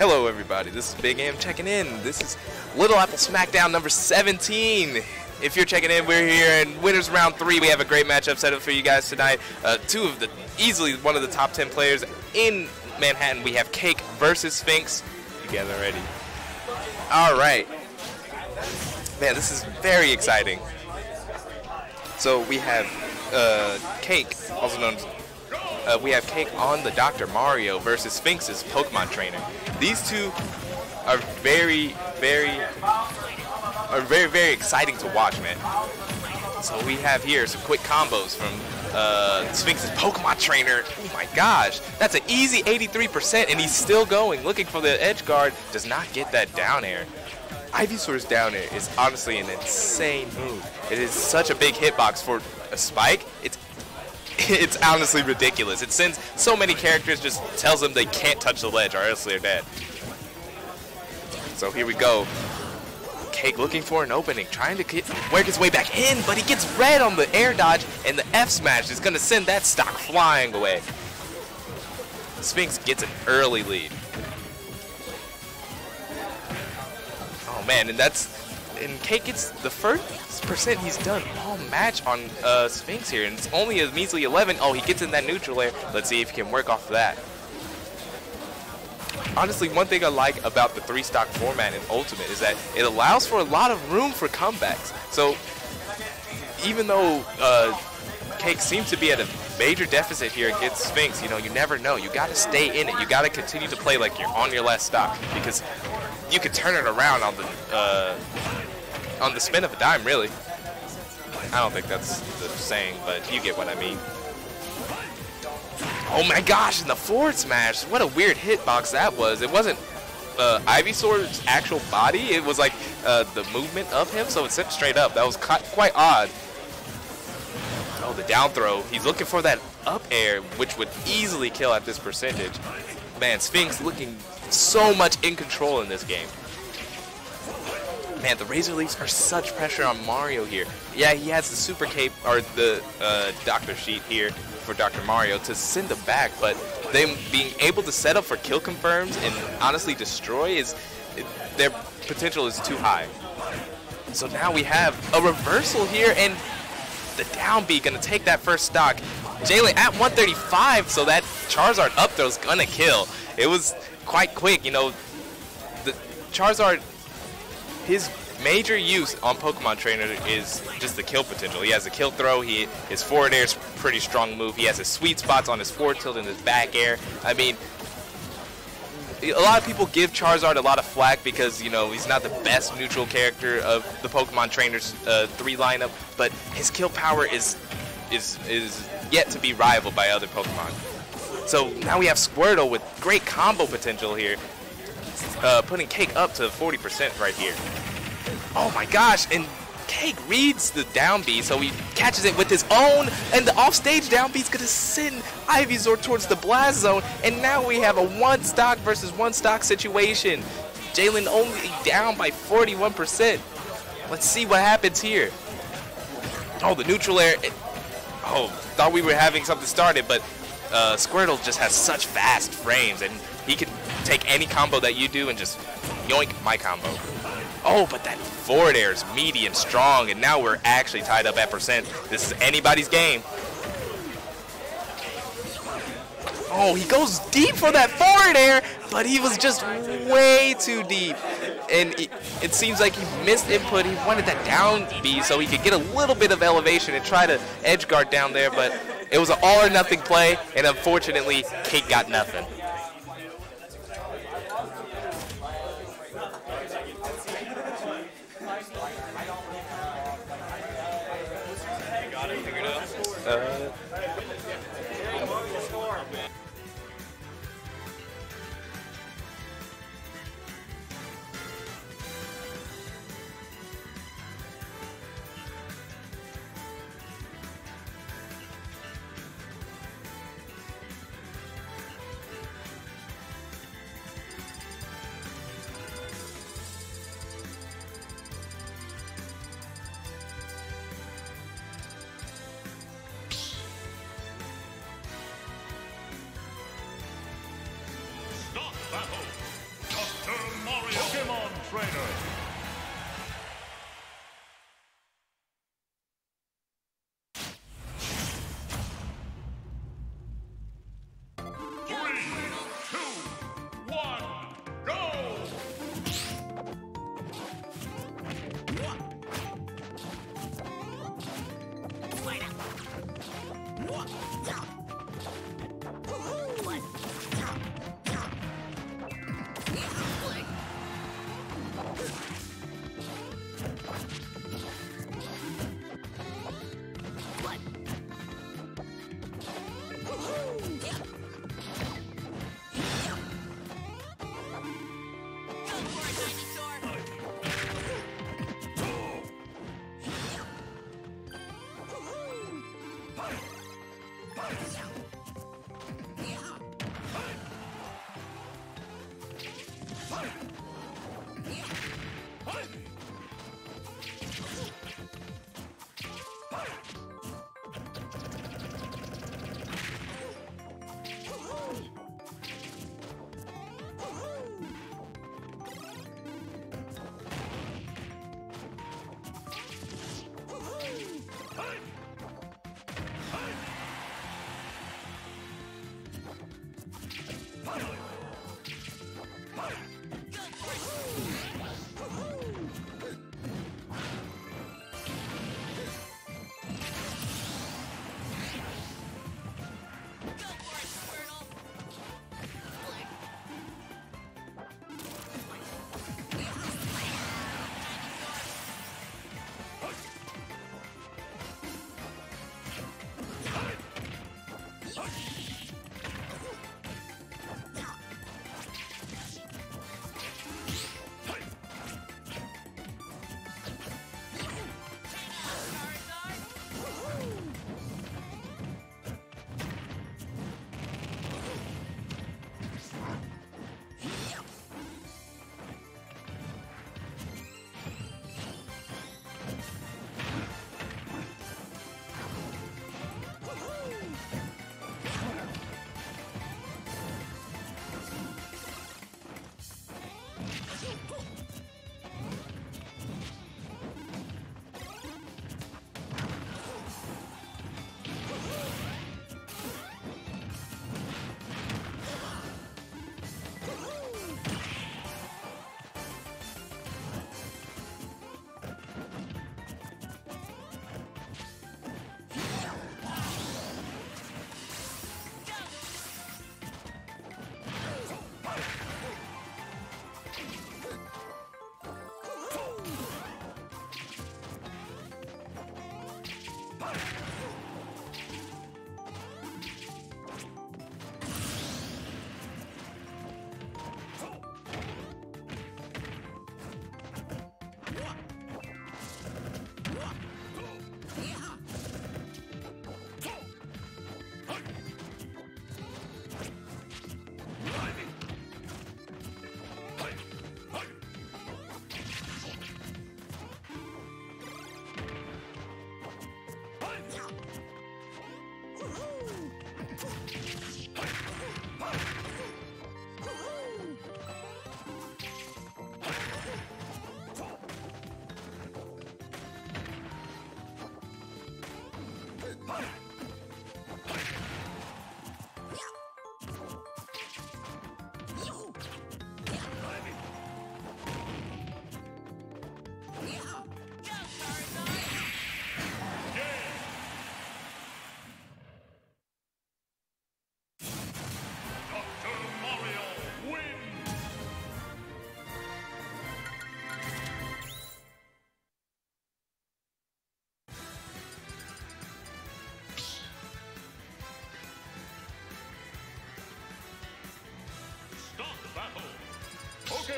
Hello, everybody. This is Big M checking in. This is Little Apple SmackDown number 17. If you're checking in, we're here in winners round three. We have a great matchup set up for you guys tonight. Uh, two of the easily one of the top 10 players in Manhattan. We have Cake versus Sphinx. You guys are ready? All right. Man, this is very exciting. So we have uh, Cake, also known as uh, we have Cake on the Dr. Mario versus Sphinx's Pokemon trainer. These two are very, very, are very, very exciting to watch, man. So we have here some quick combos from uh, Sphinx's Pokemon trainer. Oh my gosh, that's an easy 83%, and he's still going, looking for the edge guard. Does not get that down air. Ivysaur's down air is honestly an insane move. It is such a big hitbox for a spike. It's it's honestly ridiculous. It sends so many characters, just tells them they can't touch the ledge or else they're dead. So here we go. Cake looking for an opening, trying to get, work his way back in, but he gets read on the air dodge, and the F smash is going to send that stock flying away. Sphinx gets an early lead. Oh man, and that's and Cake gets the first percent he's done all match on uh, Sphinx here, and it's only a measly 11. Oh, he gets in that neutral air. Let's see if he can work off of that. Honestly, one thing I like about the three stock format in Ultimate is that it allows for a lot of room for comebacks. So even though uh, Cake seems to be at a major deficit here against Sphinx, you know, you never know. You got to stay in it. You got to continue to play like you're on your last stock because you can turn it around on the uh, on the spin of a dime, really. I don't think that's the saying, but you get what I mean. Oh my gosh, and the forward smash. What a weird hitbox that was. It wasn't uh, Ivysaur's actual body. It was like uh, the movement of him, so it sent straight up. That was quite odd. Oh, the down throw. He's looking for that up air, which would easily kill at this percentage. Man, Sphinx looking so much in control in this game. Man, the Razor Leafs are such pressure on Mario here. Yeah, he has the Super Cape, or the uh, Doctor Sheet here for Dr. Mario to send them back, but them being able to set up for kill confirms and honestly destroy is, it, their potential is too high. So now we have a reversal here, and the down B gonna take that first stock. Jalen at 135, so that Charizard up throw is gonna kill. It was quite quick, you know. The Charizard his major use on Pokemon Trainer is just the kill potential. He has a kill throw. He his forward air is pretty strong move. He has his sweet spots on his forward tilt and his back air. I mean, a lot of people give Charizard a lot of flack because you know he's not the best neutral character of the Pokemon Trainers uh, three lineup, but his kill power is is is yet to be rivaled by other Pokemon. So now we have Squirtle with great combo potential here uh, putting Cake up to 40% right here. Oh my gosh, and Cake reads the down B, so he catches it with his own, and the offstage down B is going to send Ivysaur towards the blast zone, and now we have a one stock versus one stock situation. Jalen only down by 41%. Let's see what happens here. Oh, the neutral air. It, oh, thought we were having something started, but uh, Squirtle just has such fast frames, and he can take any combo that you do and just yoink my combo. Oh, but that forward air is meaty and strong, and now we're actually tied up at percent. This is anybody's game. Oh, he goes deep for that forward air, but he was just way too deep. And it, it, seems like he missed input. He wanted that down B so he could get a little bit of elevation and try to edge guard down there, but it was an all or nothing play, and unfortunately, Cake got nothing. battle, Dr. Mario. Pokemon Trainer. Night, night.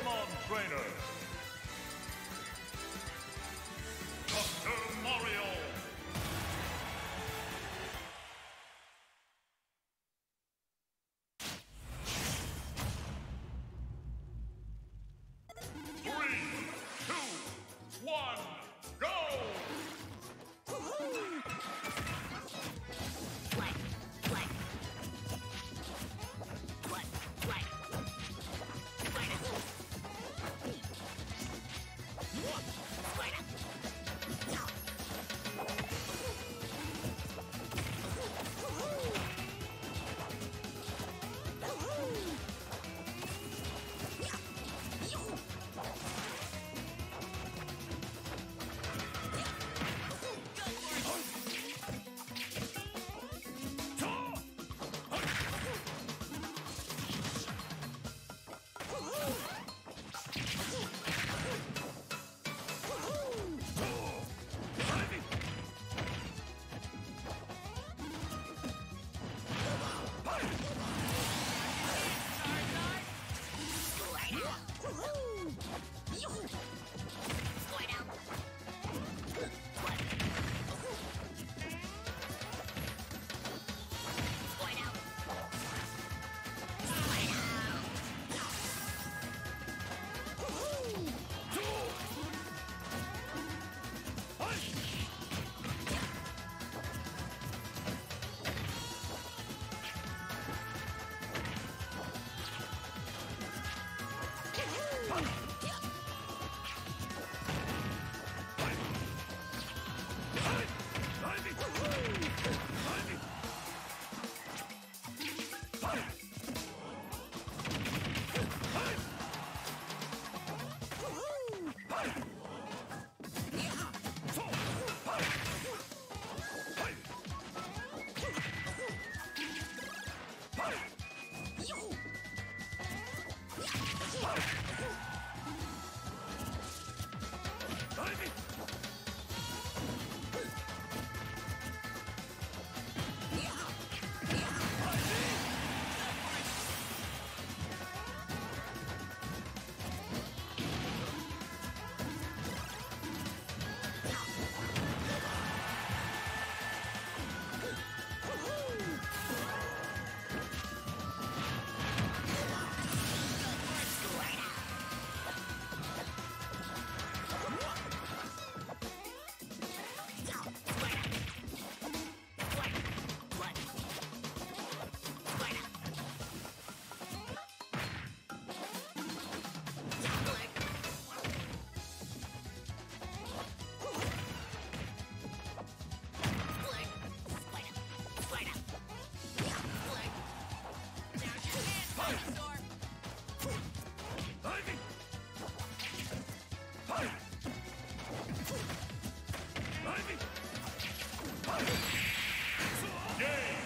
Dr. よっ Game!